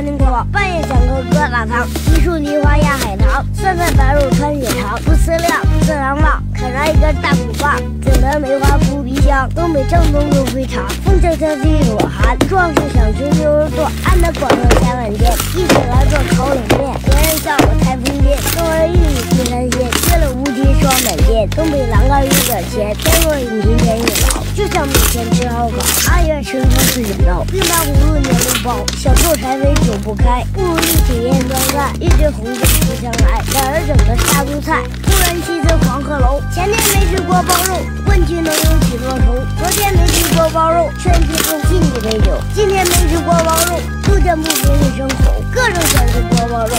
山林广，半夜讲个疙瘩汤，一树梨花压海棠，酸菜白肉穿血肠，不思量，自然旺，啃上一根大骨棒，整得梅花扑鼻香，东北正宗肉肥肠，风萧萧气若寒，壮士想吃牛肉做，安得广上千万间，一起来做烤冷面，别人笑我太疯癫，生儿育女不三鲜，接了无敌双满天，东北栏杆有点钱，天若有情天亦老，就像每天吃烧烤，二月春风似剪刀，冰糖葫芦包，小兔柴扉久不开，不如一起腌酸菜，一堆红豆不相来，两人整个杀猪菜，突然妻子黄鹤楼，前天没吃锅包肉，问君能有几多愁？昨天没吃锅包肉，劝妻子敬几杯酒，今天没吃锅包肉，又见不平一声吼，各种想吃锅包肉。